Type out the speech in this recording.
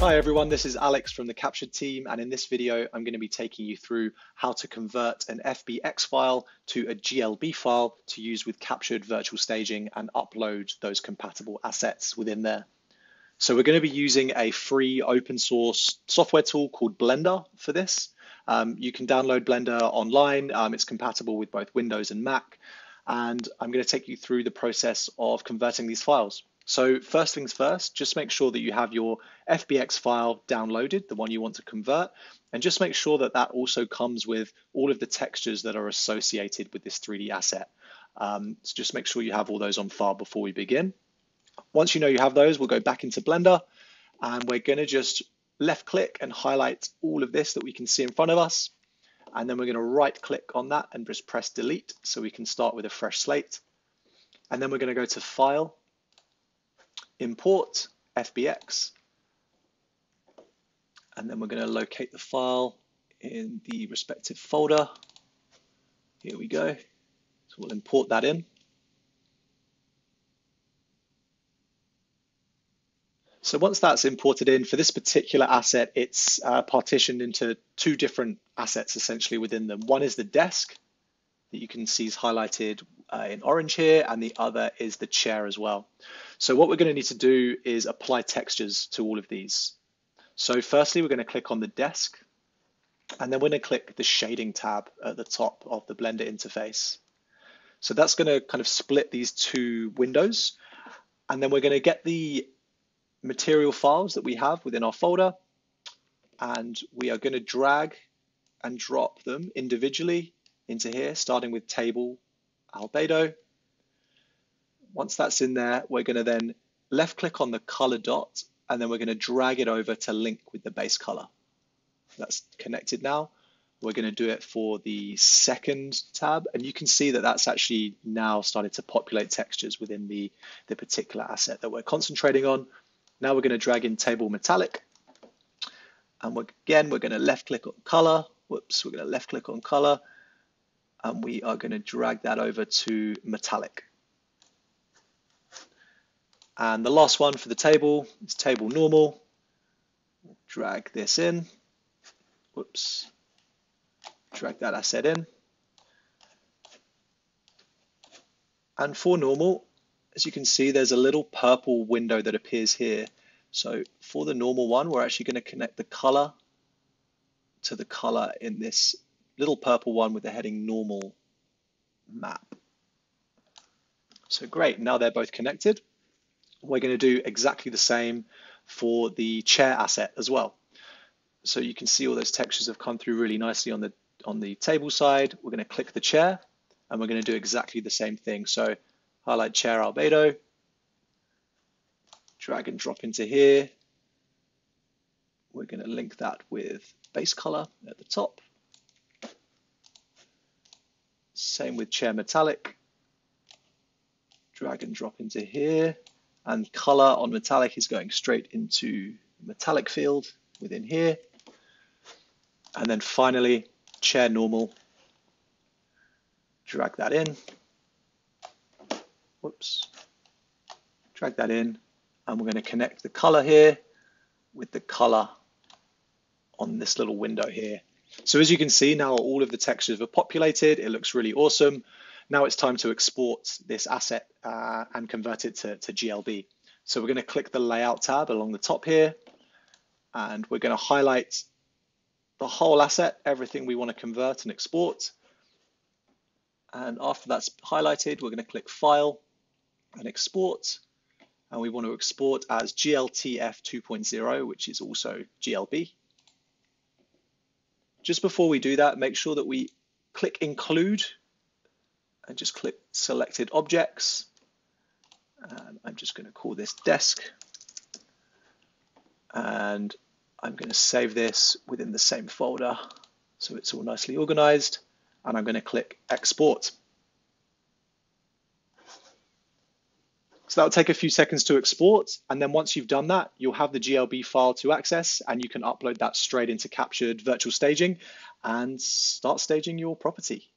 Hi everyone, this is Alex from the CAPTUR3D team and in this video I'm going to be taking you through how to convert an FBX file to a GLB file to use with CAPTUR3D virtual staging and upload those compatible assets within there. So we're going to be using a free open source software tool called Blender for this. Um, you can download Blender online, um, it's compatible with both Windows and Mac and I'm going to take you through the process of converting these files. So first things first, just make sure that you have your FBX file downloaded, the one you want to convert, and just make sure that that also comes with all of the textures that are associated with this 3D asset. Um, so just make sure you have all those on file before we begin. Once you know you have those, we'll go back into Blender and we're gonna just left click and highlight all of this that we can see in front of us. And then we're gonna right click on that and just press delete so we can start with a fresh slate. And then we're gonna go to File, import FBX. And then we're going to locate the file in the respective folder. Here we go. So we'll import that in. So once that's imported in, for this particular asset, it's uh, partitioned into two different assets essentially within them. One is the desk that you can see is highlighted uh, in orange here, and the other is the chair as well. So what we're going to need to do is apply textures to all of these. So firstly, we're going to click on the desk, and then we're going to click the shading tab at the top of the Blender interface. So that's going to kind of split these two windows, and then we're going to get the material files that we have within our folder, and we are going to drag and drop them individually into here, starting with table albedo. Once that's in there, we're going to then left click on the color dot, and then we're going to drag it over to link with the base color. That's connected now. We're going to do it for the second tab, and you can see that that's actually now started to populate textures within the, the particular asset that we're concentrating on. Now we're going to drag in table metallic, and we're, again, we're going to left click on color. Whoops, we're going to left click on color, and we are going to drag that over to metallic. And the last one for the table is table normal. Drag this in. Whoops. Drag that asset in. And for normal, as you can see, there's a little purple window that appears here. So for the normal one, we're actually going to connect the color to the color in this little purple one with the heading normal map. So great, now they're both connected. We're going to do exactly the same for the chair asset as well. So you can see all those textures have come through really nicely on the on the table side. We're going to click the chair and we're going to do exactly the same thing. So highlight chair albedo, drag and drop into here. We're going to link that with base color at the top. Same with chair metallic. Drag and drop into here. And color on metallic is going straight into metallic field within here. And then finally, chair normal. Drag that in. Whoops. Drag that in. And we're going to connect the color here with the color on this little window here. So as you can see now all of the textures are populated, it looks really awesome. Now it's time to export this asset uh, and convert it to, to GLB. So we're going to click the layout tab along the top here and we're going to highlight the whole asset, everything we want to convert and export. And after that's highlighted, we're going to click File and Export. And we want to export as GLTF 2.0, which is also GLB. Just before we do that, make sure that we click include and just click selected objects. I'm just going to call this desk. And I'm going to save this within the same folder so it's all nicely organized. And I'm going to click export. So that'll take a few seconds to export. And then once you've done that, you'll have the GLB file to access and you can upload that straight into CAPTUR3D Virtual Staging and start staging your property.